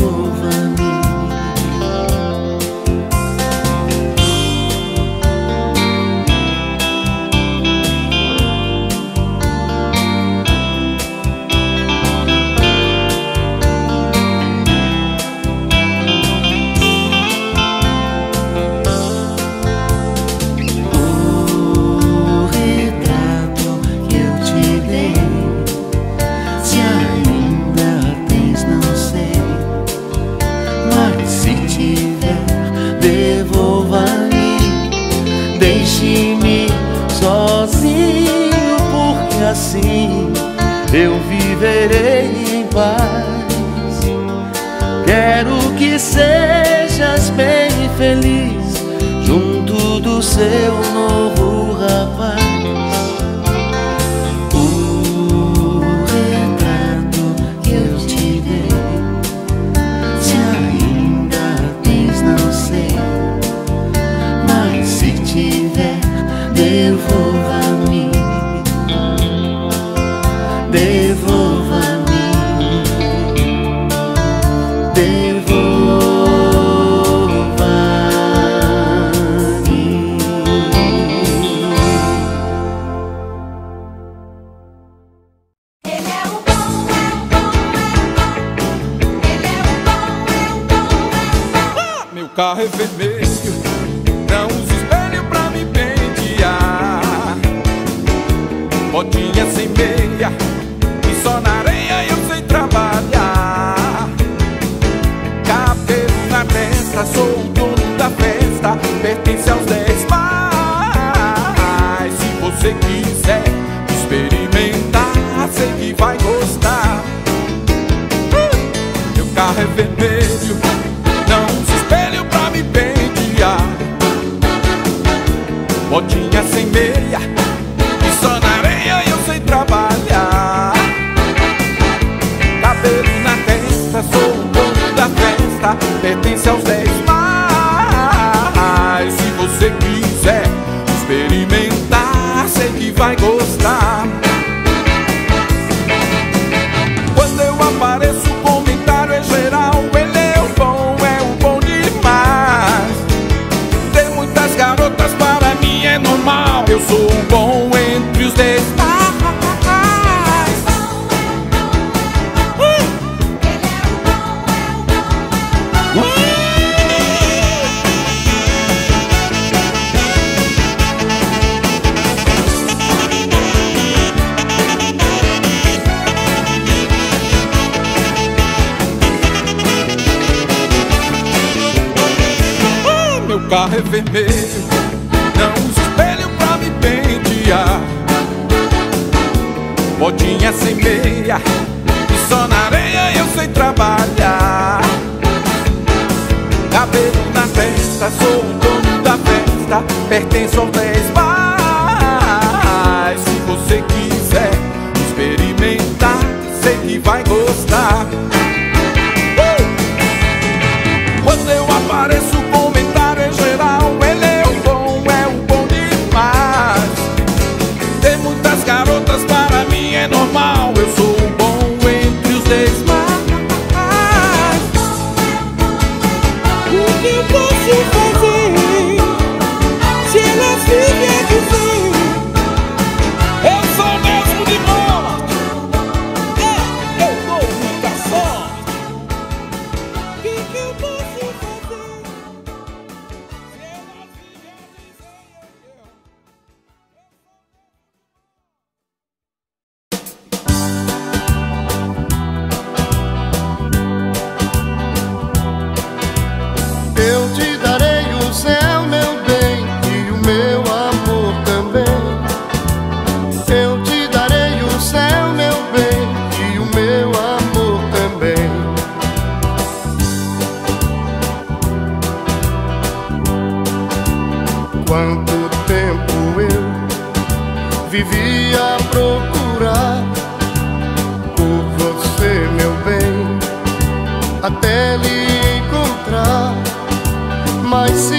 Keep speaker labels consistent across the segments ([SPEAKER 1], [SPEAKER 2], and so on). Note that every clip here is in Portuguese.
[SPEAKER 1] Eu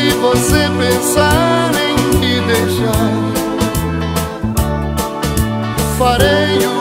[SPEAKER 2] se você pensar em me deixar, farei o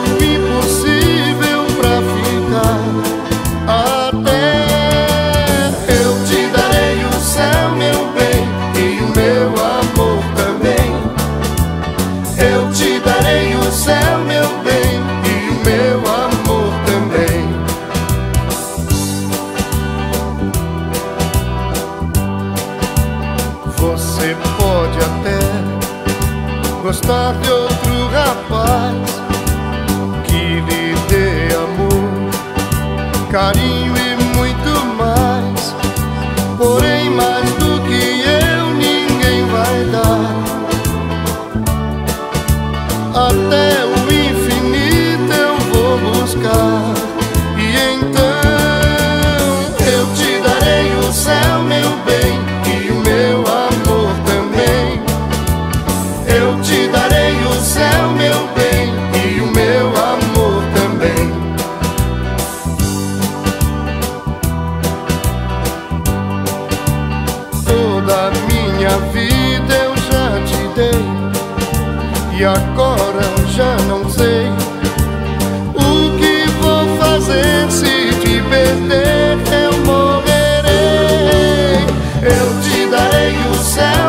[SPEAKER 2] e agora já não sei o que vou fazer se te perder. Eu morrerei. Eu te darei o céu,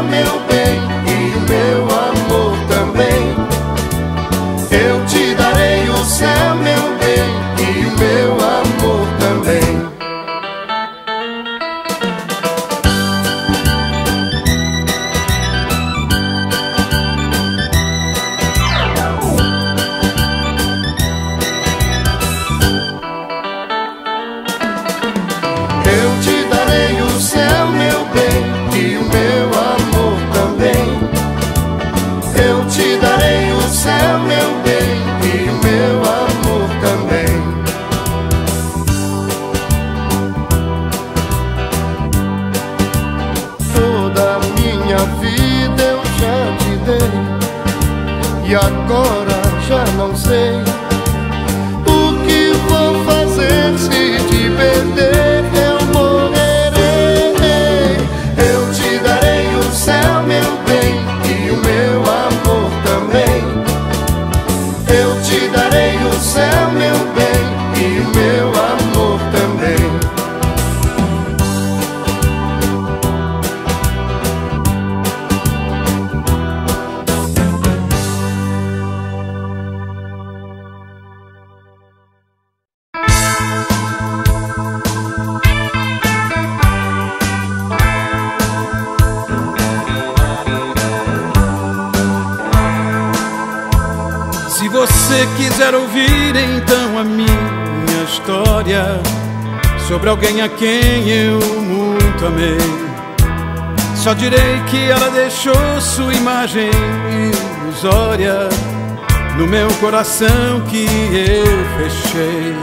[SPEAKER 3] no meu coração que eu fechei.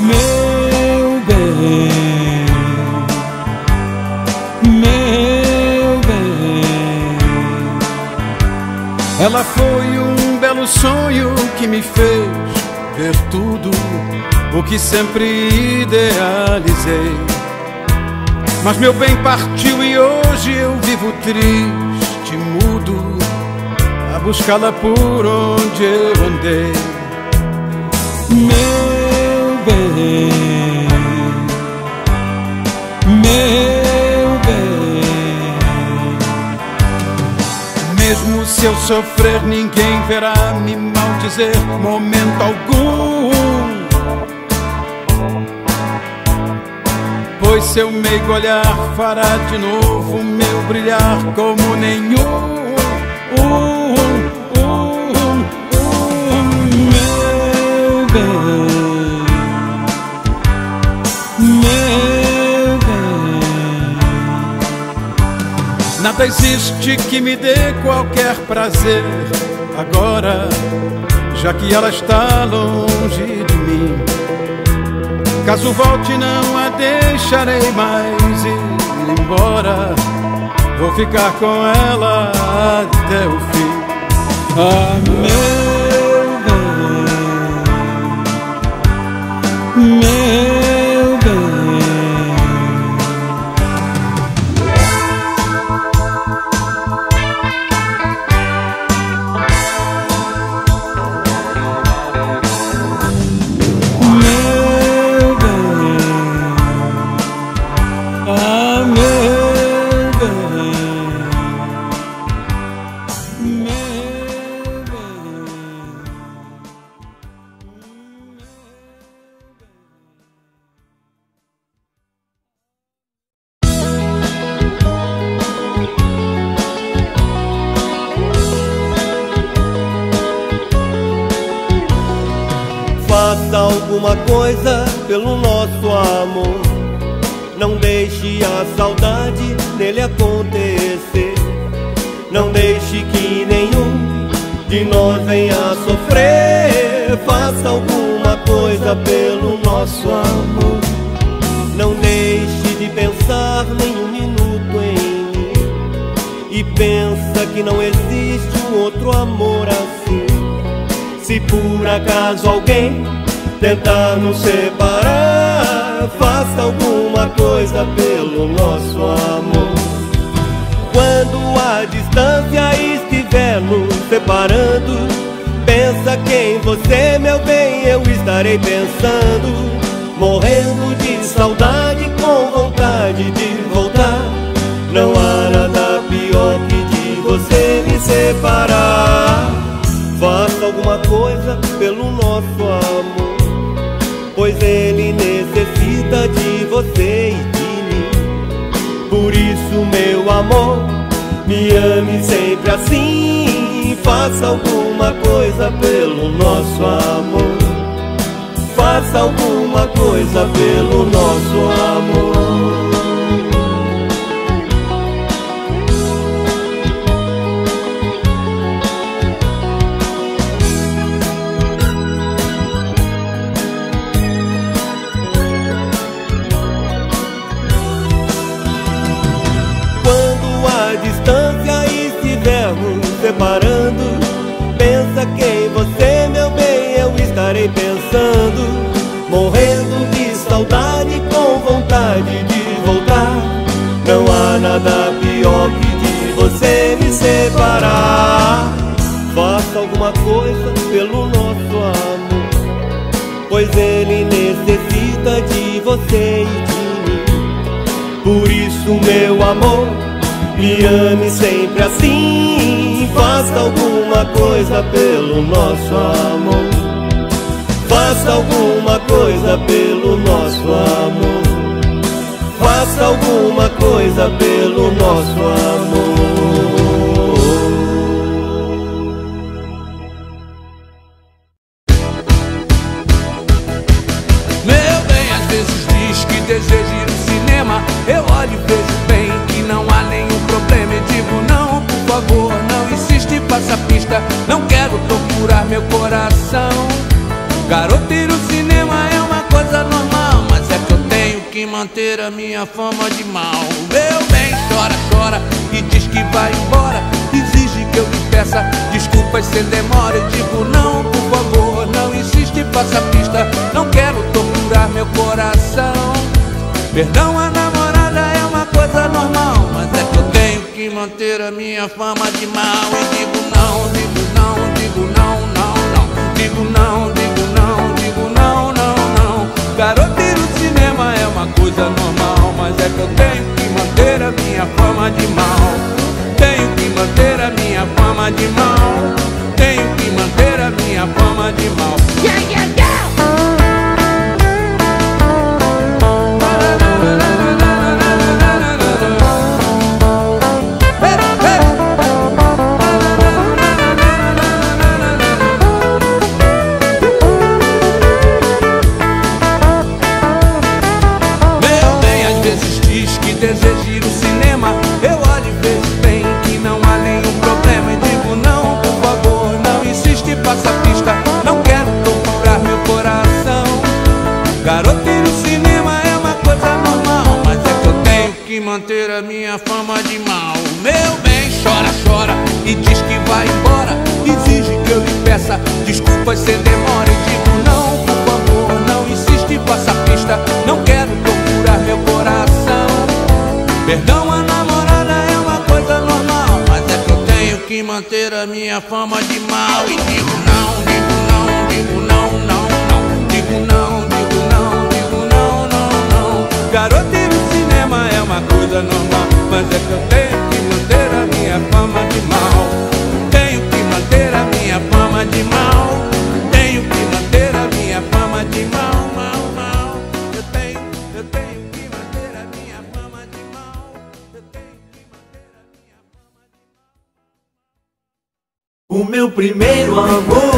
[SPEAKER 3] Meu bem, meu bem, ela foi um belo sonho que me fez ver tudo o que sempre idealizei. Mas meu bem partiu e hoje eu vivo triste, mudo, buscá-la por onde eu andei. Meu bem, meu bem. Mesmo se eu sofrer, ninguém verá me maldizer momento algum. Pois seu meigo olhar fará de novo meu brilhar como nenhum. Nada existe que me dê qualquer prazer agora, já que ela está longe de mim. Caso volte, não a deixarei mais ir embora.
[SPEAKER 4] Vou ficar com ela até o fim. Amém.
[SPEAKER 5] Mim. E pensa que não existe um outro amor assim. Se por acaso alguém tentar nos separar. Faça alguma coisa pelo nosso amor. Quando a distância estiver nos separando, pensa que em você, meu bem, eu estarei pensando. Morrendo de saudade, com vontade de voltar. Não há separar. Faça alguma coisa pelo nosso amor pois ele necessita de você e de mim. Por isso, meu amor, me ame sempre assim. Faça alguma coisa pelo nosso amor. Faça alguma coisa pelo nosso amor. Separando Pensa que em você, meu bem, eu estarei pensando Morrendo de saudade, com vontade de voltar. Não há nada pior que de você me separar. Faça alguma coisa pelo nosso amor Pois ele necessita de você e de mim. Por isso, meu amor me ame sempre assim. Faça alguma coisa pelo nosso amor. Faça alguma coisa pelo nosso amor. Faça alguma coisa pelo nosso amor.
[SPEAKER 4] Manter a minha fama de mal. Meu bem, chora, chora e diz que vai embora. Exige que eu lhe peça desculpas sem demora. Eu digo não, por favor, não insiste, passa a pista. Não quero torturar meu coração. Perdão a namorada é uma coisa normal, mas é que eu tenho que manter a minha fama de mal. E digo não, digo não, digo não, não, não, digo não, é que eu tenho que manter a minha fama de mal. Tenho que manter a minha fama de mal. Tenho que manter a minha fama de mal. Yeah, yeah, yeah! Fama de mal. Meu bem, chora, chora e diz que vai embora. Exige que eu lhe peça desculpas sem demora. E digo não, por favor, não insiste, passa a pista. Não quero torturar meu coração. Perdão, a namorada é uma coisa normal. Mas é que eu tenho que manter a minha fama de mal. E digo não, digo não, digo não, não, não. Digo não, digo não, digo não, não, não. Garoto uma coisa normal. Mas é que eu tenho que manter a minha fama de mal. Tenho que manter a minha fama de mal. Tenho que manter a minha fama de mal, mal, mal. Eu tenho, eu tenho que manter a minha fama de mal. Eu tenho que manter a minha fama de mal.
[SPEAKER 6] O meu primeiro amor,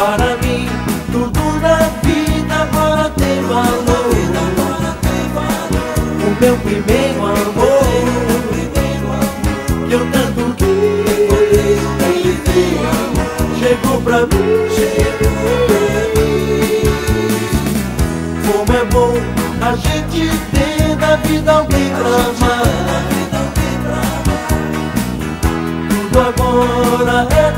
[SPEAKER 6] Para mim, tudo na vida agora tem valor. O meu primeiro amor, que eu tanto quis, chegou pra mim. Como é bom a gente ter na vida alguém pra amar. Tudo agora é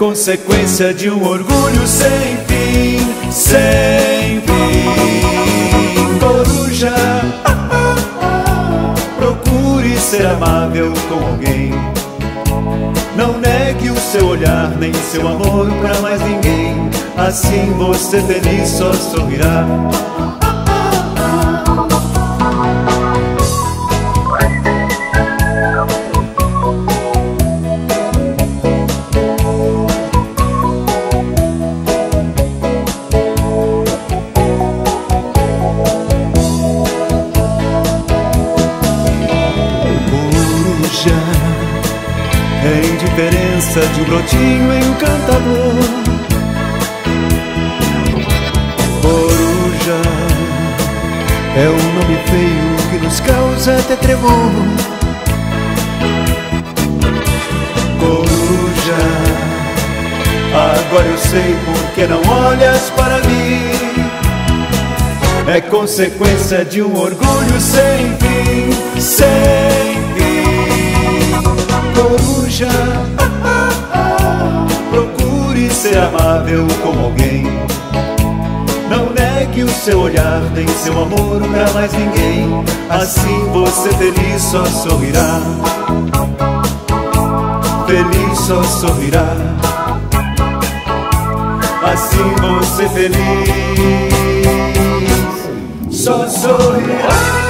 [SPEAKER 7] consequência de um orgulho sem fim, sem fim. Coruja, procure ser amável com alguém. Não negue o seu olhar nem seu amor para mais ninguém. Assim você feliz só sorrirá. De um brotinho encantador. Coruja é um nome feio que nos causa até tremor. Coruja, agora eu sei por que não olhas para mim. É consequência de um orgulho sem fim, sem fim. Coruja ser amável como alguém. Não negue o seu olhar, nem seu amor pra mais ninguém. Assim você feliz só sorrirá. Feliz só sorrirá. Assim você feliz só sorrirá.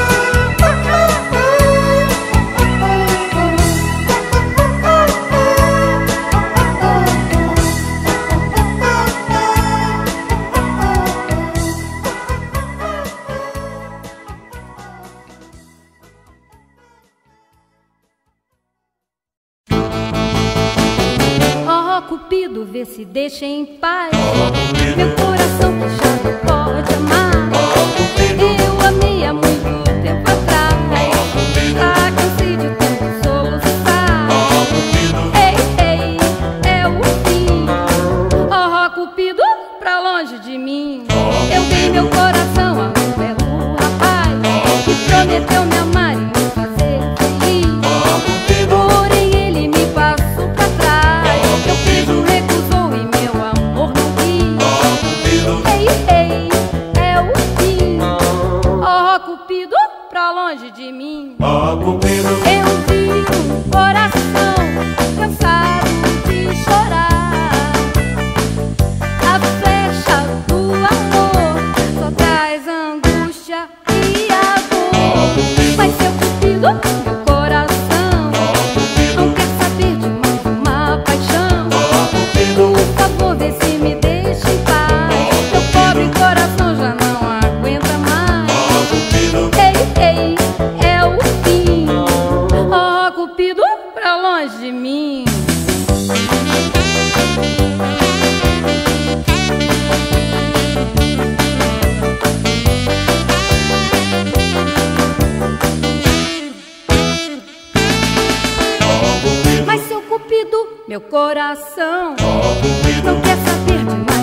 [SPEAKER 8] Deixe em paz. Meu coração fechado pode amar. Eu amei há muito tempo atrás. Já cansei de tanto soluçar. Ei, ei, é o fim. Oh, Cupido, pra longe de mim. Eu dei meu coração
[SPEAKER 9] cupido, meu
[SPEAKER 10] coração
[SPEAKER 2] oh,
[SPEAKER 10] não quer saber de mais.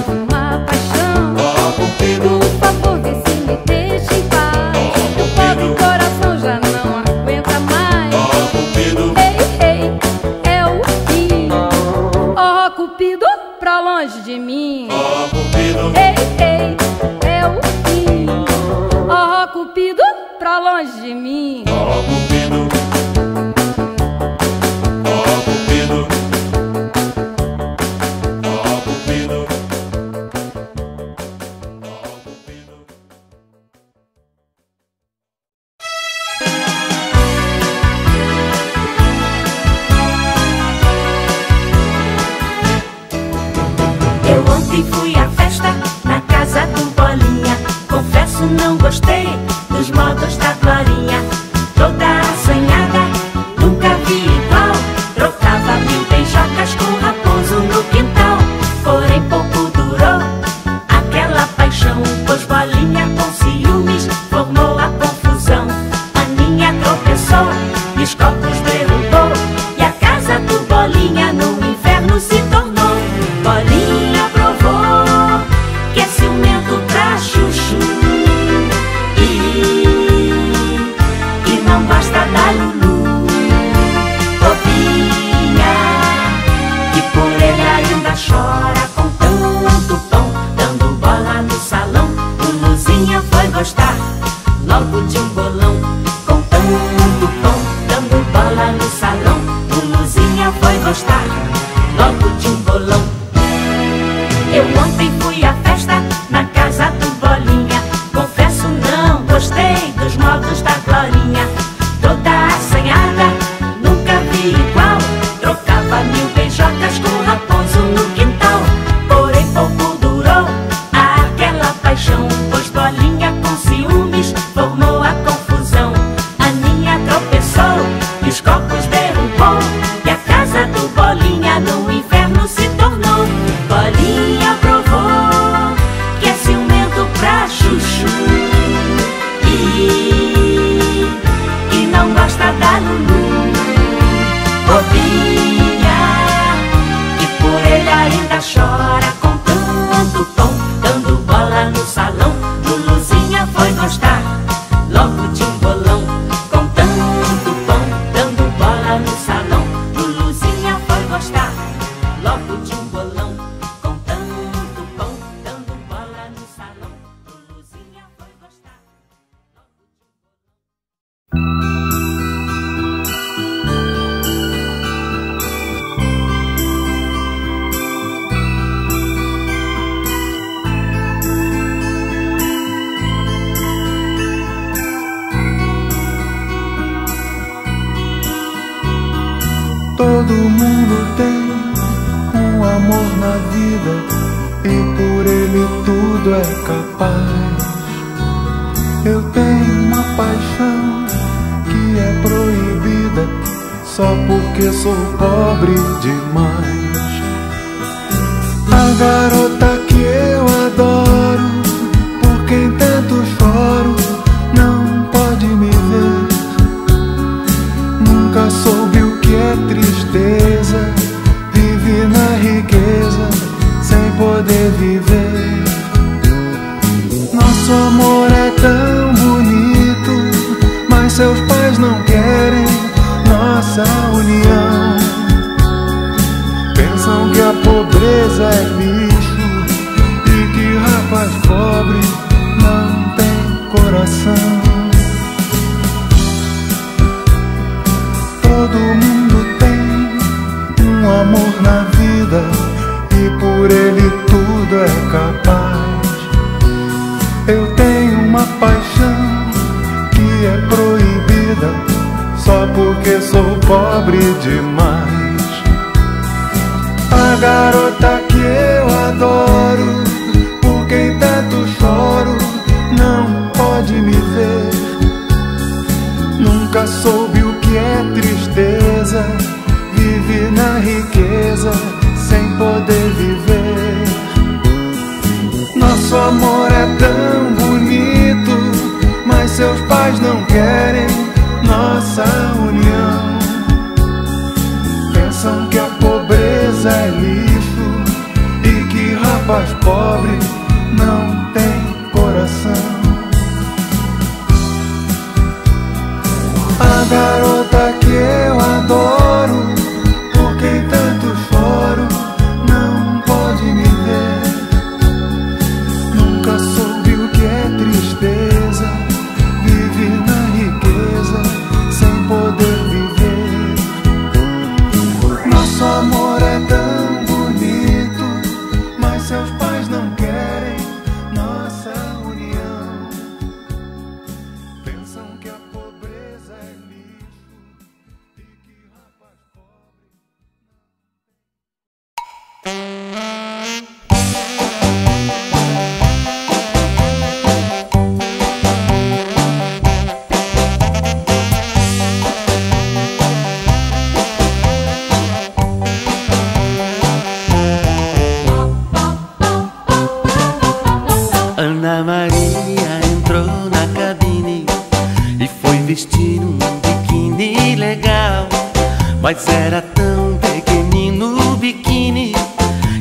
[SPEAKER 11] Mas
[SPEAKER 12] era tão pequenino o biquíni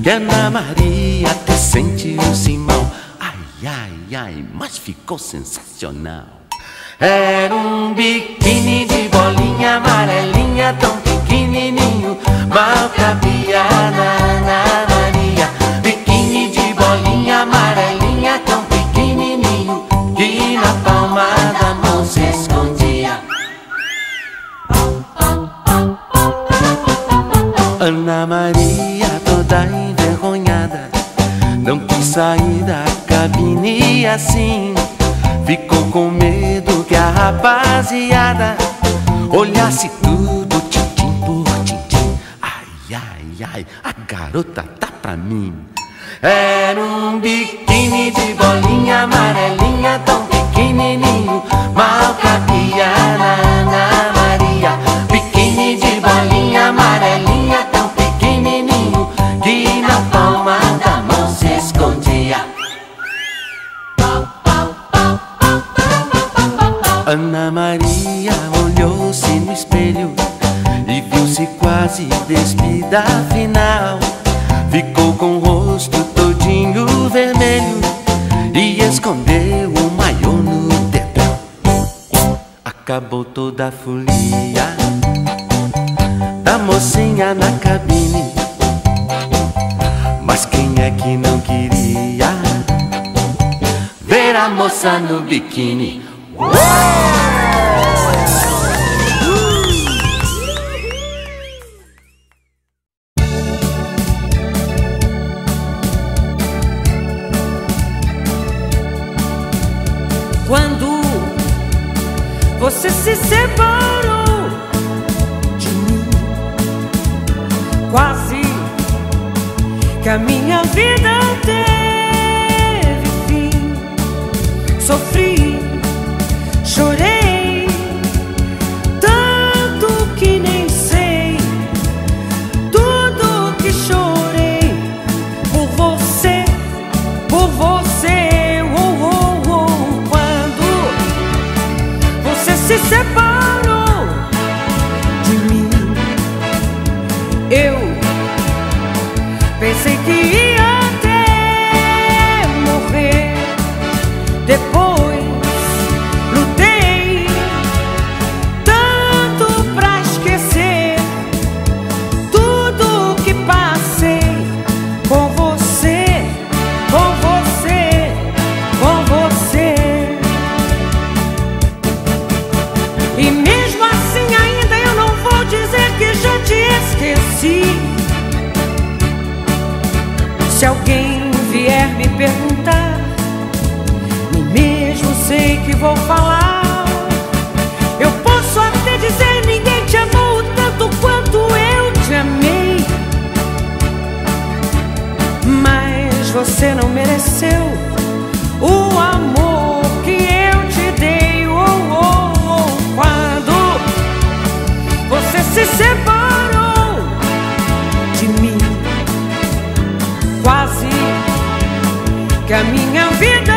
[SPEAKER 12] que Ana Maria até sentiu-se mal. Ai, ai, ai, mas ficou sensacional. Era ruta. 经历 o
[SPEAKER 13] amor que eu te dei. Oh, oh, oh. Quando você se separou de mim, quase que a minha vida.